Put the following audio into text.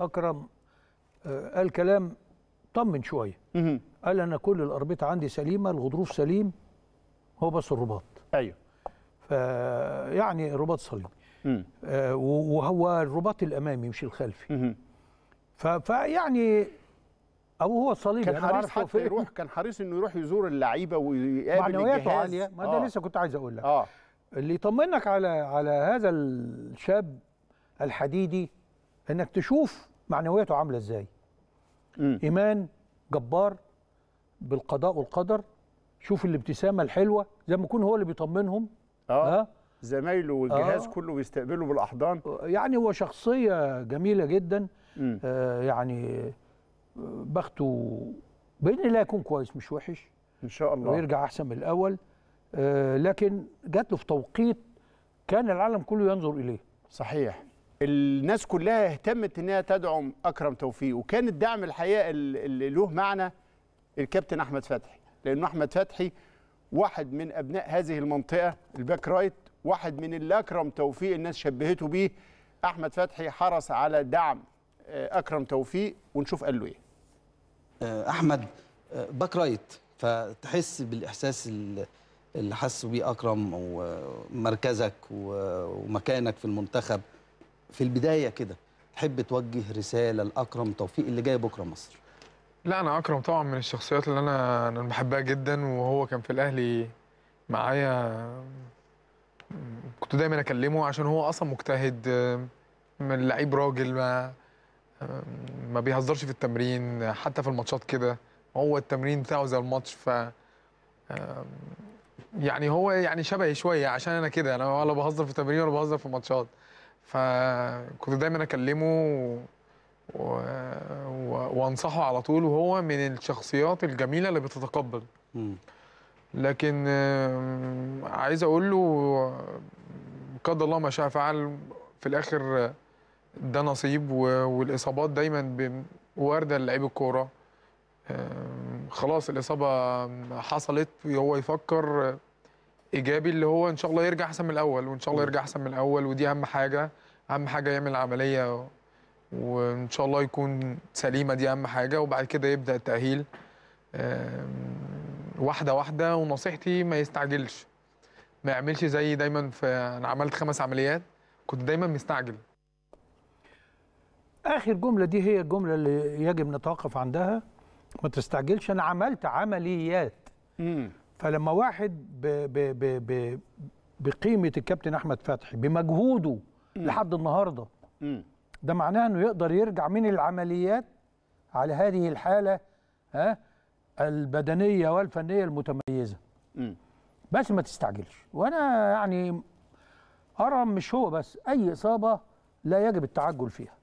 أكرم آه، قال كلام طمن شوية. قال أنا كل الاربطه عندي سليمة الغضروف سليم هو بس الرباط أيوه فيعني رباط صليبي مم. آه، وهو الرباط الأمامي مش الخلفي. ف- فيعني أو هو الصليبي كان حريص حتى فين. يروح كان حريص إنه يروح يزور اللعيبة ويقابل معنوياته عالية ما ده آه. لسه كنت عايز أقول لك آه اللي يطمنك على على هذا الشاب الحديدي إنك تشوف معنوياته عاملة إزاي؟ مم. إيمان جبار بالقضاء والقدر شوف الابتسامة الحلوة زي ما يكون هو اللي بيطمنهم. آه. ها زمايله والجهاز آه. كله بيستقبله بالأحضان. يعني هو شخصية جميلة جدا. آه يعني آه، بخته باذن الله يكون كويس مش وحش. إن شاء الله. ويرجع أحسن من الأول. آه لكن جات له في توقيت كان العالم كله ينظر إليه. صحيح. الناس كلها اهتمت انها تدعم أكرم توفيق وكان الدعم الحقيقة اللي له معنى الكابتن أحمد فتحي لأنه أحمد فتحي واحد من أبناء هذه المنطقة ال back right واحد من اللي أكرم توفيق الناس شبهته بيه. أحمد فتحي حرص على دعم آه، أكرم توفيق ونشوف قال له إيه. آه، أحمد آه، back right فتحس بالإحساس ال- اللي حسوا بيه أكرم ومركزك ومكانك في المنتخب. في البداية كده تحب توجه رسالة لأكرم توفيق اللي جاي بكرة مصر؟ لا أنا أكرم طبعا من الشخصيات اللي أنا أنا بحبها جدا وهو كان في الأهلي معايا. كنت دايما أكلمه عشان هو أصلا مجتهد من لعيب راجل ما ما بيهزرش في التمرين حتى في الماتشات كده. هو التمرين بتاعه زي الماتش ف يعني هو يعني شبهي شوية عشان أنا كده. أنا ولا بهزر في التمرين ولا بهزر في الماتشات فكنت دايما أكلمه و... و... وأنصحه على طول وهو من الشخصيات الجميلة اللي بتتقبل مم. لكن عايز أقول له قدر الله ما شاء فعل في الآخر ده نصيب و- والإصابات دايما واردة للعيب الكورة خلاص الإصابة حصلت هو يفكر إيجابي اللي هو إن شاء الله يرجع أحسن من الأول وإن شاء الله يرجع أحسن من الأول ودي أهم حاجة أهم حاجة يعمل عملية وإن شاء الله يكون سليمة دي أهم حاجة وبعد كده يبدأ التأهيل واحدة واحدة ونصيحتي ما يستعجلش. ما يعملش زي دايما في أنا عملت خمس عمليات كنت دايما مستعجل. آخر جملة دي هي الجملة اللي يجب نتوقف عندها. ما تستعجلش أنا عملت عمليات. مم. فلما واحد ب ب ب ب بقيمة الكابتن أحمد فتحي بمجهوده لحد النهارده مم. ده معناه إنه يقدر يرجع من العمليات على هذه الحالة ها البدنية والفنية المتميزة. مم. بس ما تستعجلش. وأنا يعني أرى مش هو بس أي إصابة لا يجب التعجل فيها.